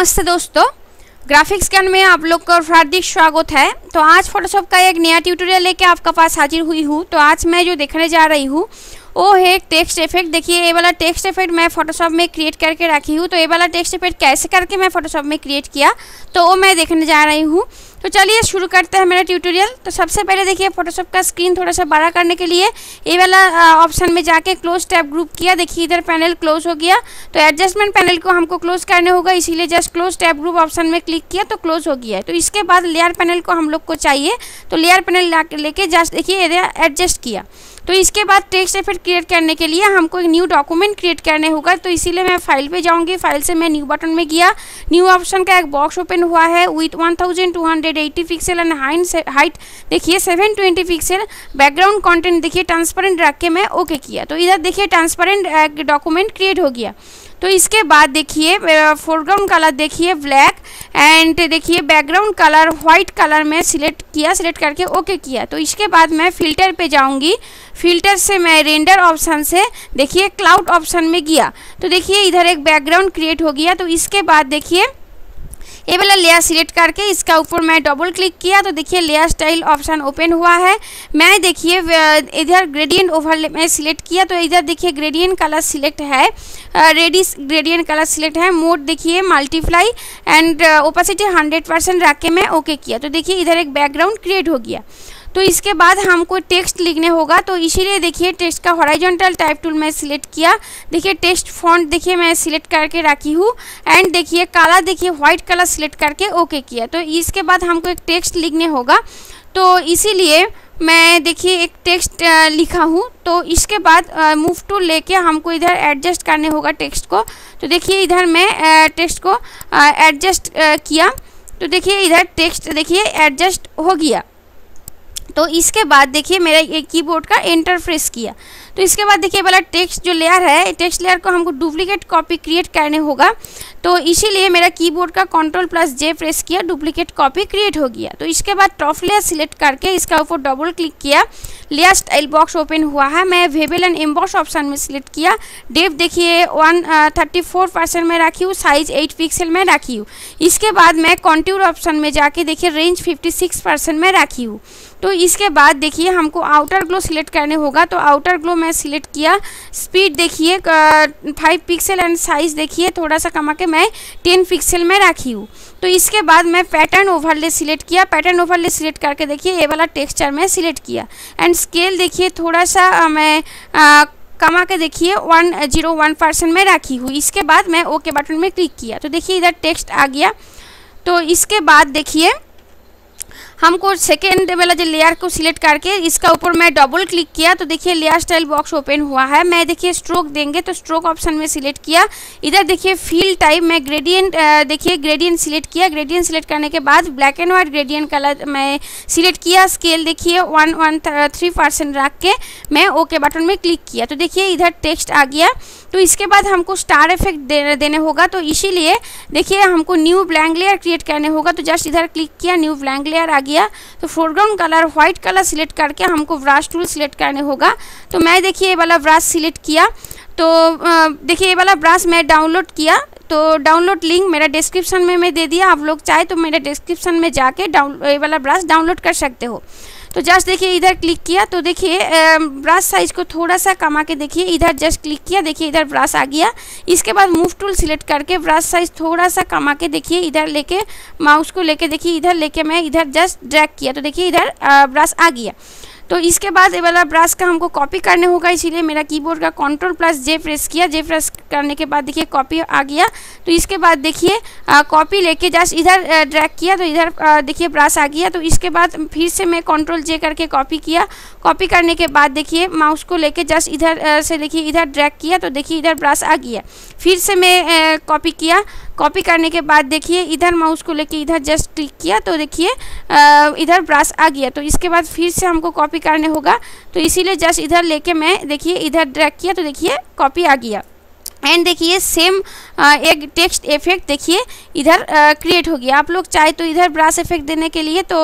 नमस्ते दोस्तों। ग्राफिक्स ज्ञान में आप लोग का हार्दिक स्वागत है। तो आज फोटोशॉप का एक नया ट्यूटोरियल लेके आपके पास हाजिर हुई हूँ। तो आज मैं जो देखने जा रही हूँ, वो है टेक्स्ट इफ़ेक्ट देखिए, ये वाला टेक्स्ट इफ़ेक्ट मैं फोटोशॉप में क्रिएट करके रखी हूँ। तो ये वाला टेक्स्ट इफ़ेक्ट कैसे करके मैं फोटोशॉप में क्रिएट किया तो वो मैं देखने जा रही हूँ। तो चलिए शुरू करते हैं मेरा ट्यूटोरियल तो सबसे पहले देखिए फोटोशॉप का स्क्रीन थोड़ा सा बड़ा करने के लिए ये वाला ऑप्शन में जाके क्लोज टैब ग्रुप किया। देखिए, इधर पैनल क्लोज हो गया। तो एडजस्टमेंट पैनल को हमको क्लोज करने होगा, इसीलिए just close tab group option में क्लिक किया तो क्लोज हो गया तो इसके बाद लेयर पैनल को हम लोग को चाहिए तो लेयर पैनल ला लेके जस्ट देखिए एडजस्ट किया। तो इसके बाद टेक्स्ट इफ़ेक्ट क्रिएट करने के लिए हमको एक न्यू डॉक्यूमेंट क्रिएट करने होगा। तो इसीलिए मैं फ़ाइल पे जाऊँगी। फ़ाइल से मैं न्यू बटन में गया। न्यू ऑप्शन का एक बॉक्स ओपन हुआ है विथ 1280 पिक्सल एंड हाइट देखिए 720 पिक्सल बैकग्राउंड कंटेंट देखिए ट्रांसपेरेंट रख के मैं ओके किया। तो इधर देखिए ट्रांसपेरेंट डॉक्यूमेंट क्रिएट हो गया। तो इसके बाद देखिए फोरग्राउंड कलर देखिए ब्लैक एंड देखिए बैकग्राउंड कलर व्हाइट कलर में सिलेक्ट किया सिलेक्ट करके ओके किया। तो इसके बाद मैं फ़िल्टर पे जाऊँगी। फ़िल्टर से मैं रेंडर ऑप्शन से देखिए क्लाउड ऑप्शन में गया। तो देखिए, इधर एक बैकग्राउंड क्रिएट हो गया। तो इसके बाद देखिए ये वाला लेयर सिलेक्ट करके इसका ऊपर मैं डबल क्लिक किया तो देखिए लेयर स्टाइल ऑप्शन ओपन हुआ है। मैं देखिए इधर ग्रेडियंट ओवर में सिलेक्ट किया तो इधर देखिए ग्रेडियंट कलर सिलेक्ट है। रेडिस ग्रेडियंट कलर सिलेक्ट है। मोड देखिए multiply and opacity hundred percent रख के मैं ओके किया। तो देखिए, इधर एक बैकग्राउंड क्रिएट हो गया। तो इसके बाद हमको टेक्स्ट लिखने होगा। तो इसीलिए देखिए टेक्स्ट का हॉराइजॉन्टल टाइप टूल मैं सिलेक्ट किया। देखिए टेक्स्ट फॉन्ट देखिए मैं सिलेक्ट करके रखी हूँ। एंड देखिए काला देखिए व्हाइट कलर सिलेक्ट करके ओके किया। तो इसके बाद हमको एक टेक्स्ट लिखने होगा। तो इसीलिए मैं देखिए एक टेक्स्ट लिखा हूँ। तो इसके बाद मूव टूल लेके हमको इधर एडजस्ट करने होगा टेक्स्ट को। तो देखिए इधर मैं टेक्स्ट को एडजस्ट किया। तो देखिए इधर टेक्स्ट देखिए एडजस्ट हो गया। तो इसके बाद देखिए मेरा ये कीबोर्ड का इंटरफ्रेस किया। तो इसके बाद देखिए वाला टेक्स्ट जो लेयर है टेक्स्ट लेयर को हमको डुप्लीकेट कॉपी क्रिएट करने होगा। तो इसीलिए मेरा कीबोर्ड का कंट्रोल प्लस जे प्रेस किया डुप्लीकेट कॉपी क्रिएट हो गया। तो इसके बाद टॉप लेयर सिलेक्ट करके इसका ऊपर डबल क्लिक किया। लेयर स्टाइल बॉक्स ओपन हुआ है। मैं वेबल एंड एम्बॉस ऑप्शन में सिलेक्ट किया। डेप देखिए वन थर्टी फोर परसेंट में रखी हूँ साइज़ एट पिक्सल में रखी हूँ। इसके बाद मैं कॉन्ट्यूर ऑप्शन में जाके देखिए रेंज फिफ्टी सिक्स परसेंट में रखी हूँ। तो इसके बाद देखिए, हमको आउटर ग्लो सिलेक्ट करने होगा। तो आउटर ग्लो मैं सिलेक्ट किया। स्पीड देखिए फाइव पिक्सल एंड साइज़ देखिए थोड़ा सा कमा के मैं टेन पिक्सल में रखी हूँ। तो इसके बाद मैं पैटर्न ओवरले सिलेक्ट किया। पैटर्न ओवरले सिलेक्ट करके देखिए ये वाला टेक्सचर में सिलेक्ट किया। एंड स्केल देखिए थोड़ा सा मैं आ, कमा के देखिए वन ज़ीरो वन परसेंट में रखी हूँ। इसके बाद मैं ओके बटन में क्लिक किया। तो देखिए इधर टेक्स्ट आ गया। तो इसके बाद देखिए हमको सेकेंड वाला जो लेयर को सिलेक्ट करके इसका ऊपर मैं डबल क्लिक किया तो देखिए लेयर स्टाइल बॉक्स ओपन हुआ है। मैं देखिए स्ट्रोक देंगे तो स्ट्रोक ऑप्शन में सिलेक्ट किया। इधर देखिए फील टाइप मैं ग्रेडियंट देखिए ग्रेडियंट सिलेक्ट किया। ग्रेडियंट सिलेक्ट करने के बाद black and white gradient colour मैं सिलेक्ट किया। स्केल देखिए वन वन थ्री परसेंट रख के मैं ओके बटन में क्लिक किया। तो देखिए इधर टेक्स्ट आ गया। तो इसके बाद हमको स्टार इफ़ेक्ट दे, देने होगा। तो इसीलिए देखिए हमको न्यू ब्लैंक लेयर क्रिएट करने होगा। तो जस्ट इधर क्लिक किया न्यू ब्लैंक लेयर आ गया। तो foreground colour white colour select करके हमको ब्रश टूल सिलेक्ट करने होगा। तो मैं देखिए ये वाला ब्रश सिलेक्ट किया। तो देखिए ये वाला ब्रश मैं डाउनलोड किया। तो डाउनलोड लिंक मेरा डिस्क्रिप्शन में मैं दे दिया। आप लोग चाहे तो मेरे डिस्क्रिप्शन में जाके डाउन ये वाला ब्रश डाउनलोड कर सकते हो। तो जस्ट देखिए, इधर क्लिक किया तो देखिए ब्रश साइज़ को थोड़ा सा कमा के देखिए, इधर जस्ट क्लिक किया, देखिए, इधर ब्रश आ गया। इसके बाद मूव टूल सिलेक्ट करके ब्रश साइज़ थोड़ा सा कमा के देखिए, इधर लेके माउस को लेके देखिए, इधर लेके मैं इधर जस्ट ड्रैग किया तो देखिए, इधर ब्रश आ गया। तो इसके बाद ये वाला ब्रश का हमको कॉपी करने होगा, इसीलिए मेरा कीबोर्ड का कंट्रोल प्लस जे प्रेस किया। जे प्रेस करने के बाद देखिए कॉपी आ गया। तो इसके बाद देखिए कॉपी लेके जस्ट इधर ड्रैग किया तो इधर देखिए ब्रश आ गया। तो इसके बाद फिर से मैं कंट्रोल जे करके कॉपी किया। कॉपी करने के बाद देखिए माउस को लेके जस्ट इधर से देखिए इधर ड्रैग किया तो देखिए इधर ब्रश आ गया। फिर से मैं कॉपी किया। कॉपी करने के बाद देखिए, इधर माउस को लेके इधर जस्ट क्लिक किया तो देखिए इधर ब्रश आ गया। तो इसके बाद फिर से हमको कॉपी करने होगा। तो इसीलिए जस्ट इधर लेके मैं देखिए, इधर ड्रैग किया तो देखिए कॉपी आ गया। एंड देखिए सेम एक टेक्स्ट इफ़ेक्ट देखिए, इधर क्रिएट हो गया। आप लोग चाहे तो इधर ब्रश इफ़ेक्ट देने के लिए तो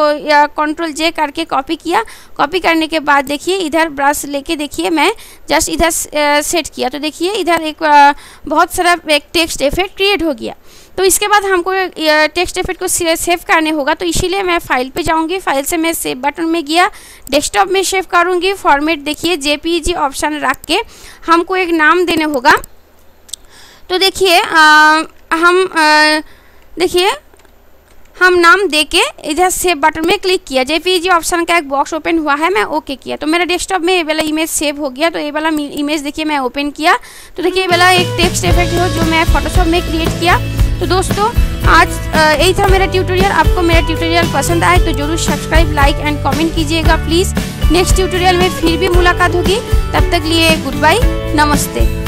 कंट्रोल जे करके कॉपी किया। कॉपी करने के बाद देखिए, इधर ब्रश लेके देखिए, मैं जस्ट इधर सेट किया। तो देखिए, इधर एक बहुत सारा एक टेक्स्ट इफ़ेक्ट क्रिएट हो गया। तो इसके बाद हमको टेक्स्ट इफ़ेक्ट को सेव करने होगा तो इसीलिए मैं फ़ाइल पे जाऊँगी। फ़ाइल से मैं सेव बटन में गया डेस्कटॉप में सेव करूँगी। फॉर्मेट देखिए जेपीजी ऑप्शन रख के हमको एक नाम देने होगा। तो देखिए हम देखिए, हम नाम दे के इधर सेव बटन में क्लिक किया। जेपीजी ऑप्शन का एक बॉक्स ओपन हुआ है, मैं ओके किया। तो मेरा डेस्कटॉप में ये वाला इमेज सेव हो गया तो ये वाला इमेज देखिए मैं ओपन किया। तो देखिए, ये वाला एक टेक्स्ट इफ़ेक्ट हो जो मैं फोटोशॉप में क्रिएट किया। तो दोस्तों, आज यही था मेरा ट्यूटोरियल आपको मेरा ट्यूटोरियल पसंद आए तो ज़रूर सब्सक्राइब लाइक एंड कमेंट कीजिएगा प्लीज़ नेक्स्ट ट्यूटोरियल में फिर भी मुलाकात होगी। तब तक लिए गुड बाय नमस्ते।